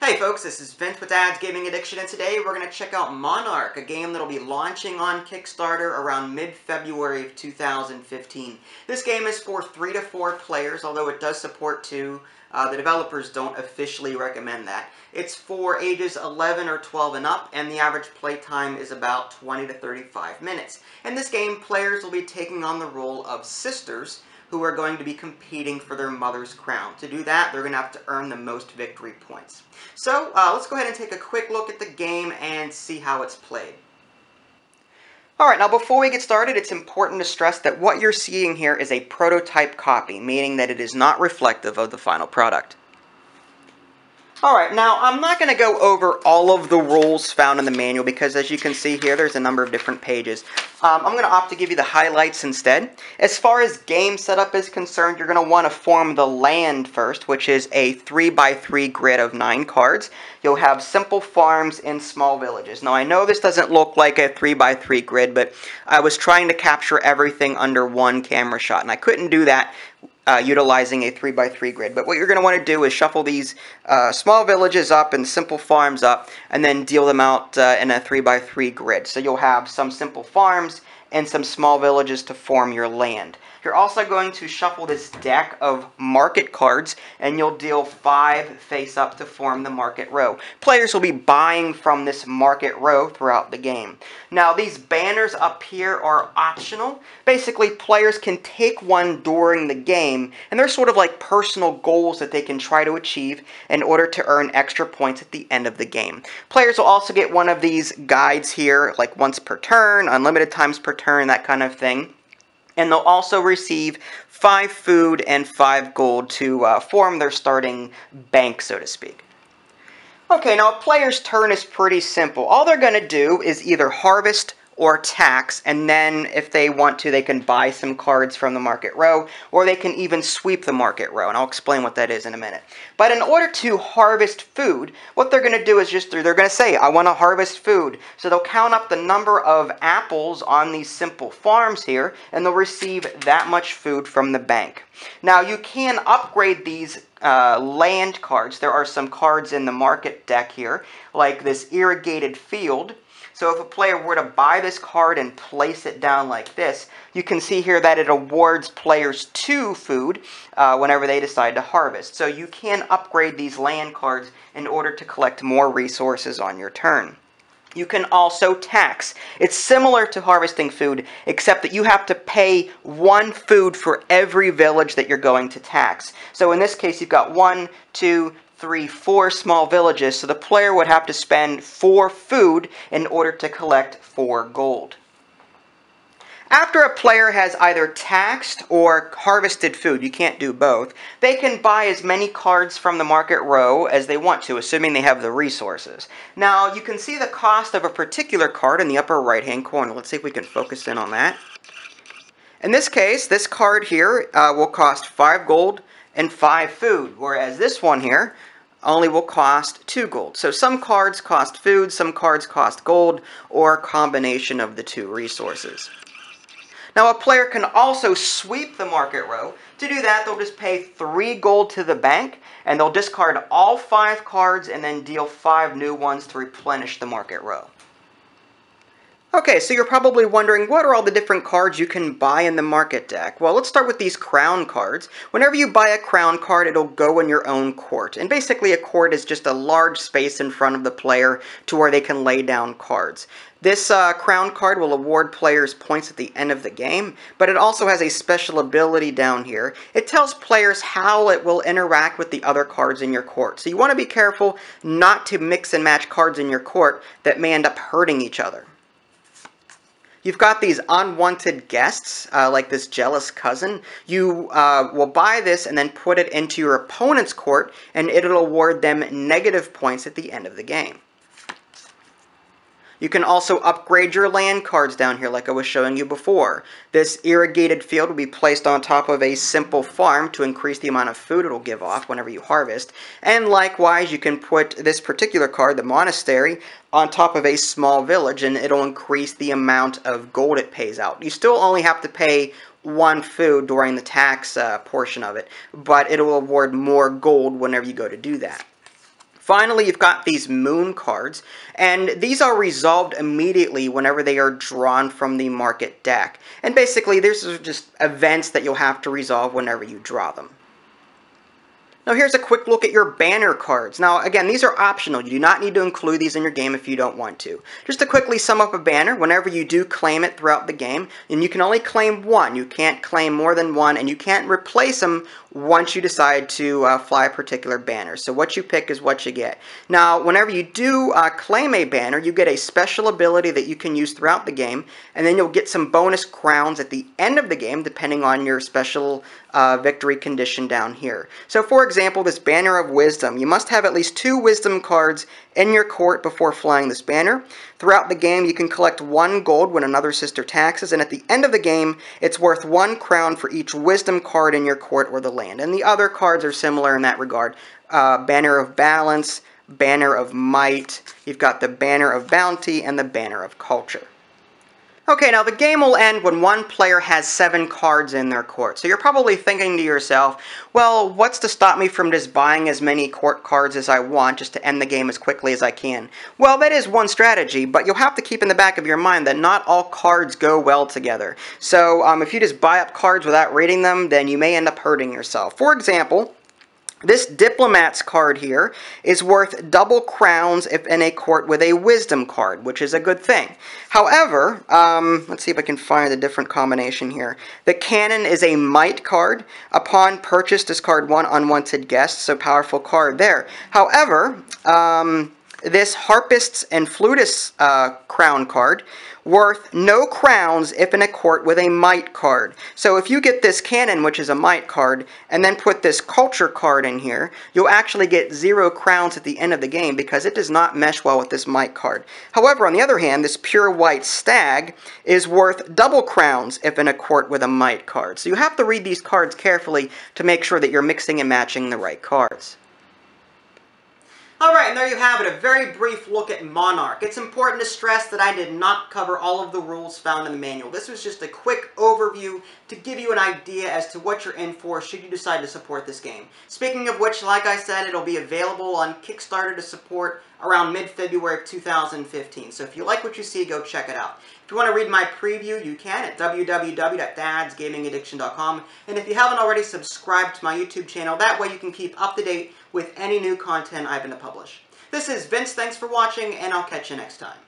Hey folks, this is Vince with Dad's Gaming Addiction, and today we're going to check out Monarch, a game that'll be launching on Kickstarter around mid-February of 2015. This game is for 3 to 4 players, although it does support 2. Uh, the developers don't officially recommend that. It's for ages 11 or 12 and up, and the average playtime is about 20 to 35 minutes. In this game, players will be taking on the role of sisters, who are going to be competing for their mother's crown. To do that, they're going to have to earn the most victory points. So uh, let's go ahead and take a quick look at the game and see how it's played. Alright, now before we get started, it's important to stress that what you're seeing here is a prototype copy, meaning that it is not reflective of the final product. Alright, now I'm not going to go over all of the rules found in the manual because as you can see here, there's a number of different pages. Um, I'm going to opt to give you the highlights instead. As far as game setup is concerned, you're going to want to form the land first, which is a 3x3 grid of 9 cards. You'll have simple farms in small villages. Now I know this doesn't look like a 3x3 grid, but I was trying to capture everything under one camera shot, and I couldn't do that uh, utilizing a 3x3 grid. But what you're going to want to do is shuffle these uh, small villages up and simple farms up, and then deal them out uh, in a 3x3 grid. So you'll have some simple farms and some small villages to form your land. You're also going to shuffle this deck of market cards, and you'll deal five face up to form the market row. Players will be buying from this market row throughout the game. Now, these banners up here are optional. Basically, players can take one during the game, and they're sort of like personal goals that they can try to achieve in order to earn extra points at the end of the game. Players will also get one of these guides here, like once per turn, unlimited times per turn, that kind of thing and they'll also receive five food and five gold to uh, form their starting bank, so to speak. Okay, now a player's turn is pretty simple. All they're going to do is either harvest or tax, and then if they want to, they can buy some cards from the market row, or they can even sweep the market row, and I'll explain what that is in a minute. But in order to harvest food, what they're going to do is just, through they're going to say, I want to harvest food. So they'll count up the number of apples on these simple farms here, and they'll receive that much food from the bank. Now, you can upgrade these uh, land cards. There are some cards in the market deck here, like this irrigated field, so if a player were to buy this card and place it down like this, you can see here that it awards players two food uh, whenever they decide to harvest. So you can upgrade these land cards in order to collect more resources on your turn. You can also tax. It's similar to harvesting food, except that you have to pay one food for every village that you're going to tax. So in this case, you've got one, two, three, four small villages, so the player would have to spend four food in order to collect four gold. After a player has either taxed or harvested food, you can't do both, they can buy as many cards from the market row as they want to, assuming they have the resources. Now, you can see the cost of a particular card in the upper right-hand corner. Let's see if we can focus in on that. In this case, this card here uh, will cost 5 gold and 5 food, whereas this one here only will cost 2 gold. So some cards cost food, some cards cost gold, or a combination of the two resources. Now a player can also sweep the market row. To do that, they'll just pay 3 gold to the bank, and they'll discard all 5 cards and then deal 5 new ones to replenish the market row. Okay, so you're probably wondering, what are all the different cards you can buy in the market deck? Well, let's start with these crown cards. Whenever you buy a crown card, it'll go in your own court. And basically, a court is just a large space in front of the player to where they can lay down cards. This uh, crown card will award players points at the end of the game, but it also has a special ability down here. It tells players how it will interact with the other cards in your court. So you want to be careful not to mix and match cards in your court that may end up hurting each other. You've got these unwanted guests, uh, like this jealous cousin. You uh, will buy this and then put it into your opponent's court, and it'll award them negative points at the end of the game. You can also upgrade your land cards down here like I was showing you before. This irrigated field will be placed on top of a simple farm to increase the amount of food it will give off whenever you harvest. And likewise, you can put this particular card, the monastery, on top of a small village and it'll increase the amount of gold it pays out. You still only have to pay one food during the tax uh, portion of it, but it will award more gold whenever you go to do that. Finally, you've got these moon cards, and these are resolved immediately whenever they are drawn from the market deck. And basically, these are just events that you'll have to resolve whenever you draw them. Now here's a quick look at your banner cards. Now again, these are optional. You do not need to include these in your game if you don't want to. Just to quickly sum up a banner, whenever you do claim it throughout the game, and you can only claim one. You can't claim more than one, and you can't replace them once you decide to uh, fly a particular banner. So what you pick is what you get. Now, whenever you do uh, claim a banner, you get a special ability that you can use throughout the game, and then you'll get some bonus crowns at the end of the game, depending on your special uh, victory condition down here. So for example, this Banner of Wisdom, you must have at least two Wisdom cards in your court before flying this banner. Throughout the game, you can collect one gold when another sister taxes, and at the end of the game, it's worth one crown for each Wisdom card in your court or the land. And the other cards are similar in that regard. Uh, Banner of Balance, Banner of Might, you've got the Banner of Bounty, and the Banner of Culture. Okay, now the game will end when one player has seven cards in their court. So you're probably thinking to yourself, well, what's to stop me from just buying as many court cards as I want just to end the game as quickly as I can? Well, that is one strategy, but you'll have to keep in the back of your mind that not all cards go well together. So um, if you just buy up cards without reading them, then you may end up hurting yourself. For example, this Diplomat's card here is worth double crowns if in a court with a Wisdom card, which is a good thing. However, um, let's see if I can find a different combination here. The Cannon is a Might card. Upon purchase, discard one Unwanted Guest, so powerful card there. However, um, this Harpists and Flutists uh, crown card worth no crowns if in a court with a might card. So if you get this cannon, which is a might card, and then put this culture card in here, you'll actually get zero crowns at the end of the game because it does not mesh well with this might card. However, on the other hand, this pure white stag is worth double crowns if in a court with a might card. So you have to read these cards carefully to make sure that you're mixing and matching the right cards. Alright, and there you have it, a very brief look at Monarch. It's important to stress that I did not cover all of the rules found in the manual. This was just a quick overview to give you an idea as to what you're in for should you decide to support this game. Speaking of which, like I said, it'll be available on Kickstarter to support around mid-February of 2015. So if you like what you see, go check it out. If you want to read my preview, you can at www.dadsgamingaddiction.com. And if you haven't already, subscribe to my YouTube channel. That way you can keep up to date with any new content I happen to publish. This is Vince, thanks for watching, and I'll catch you next time.